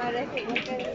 Parece que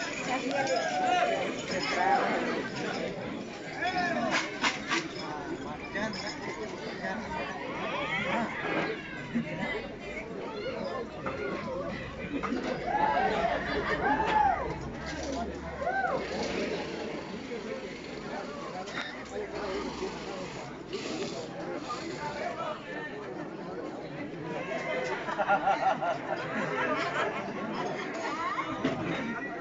Ha ha ha ha ha!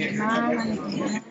Gracias.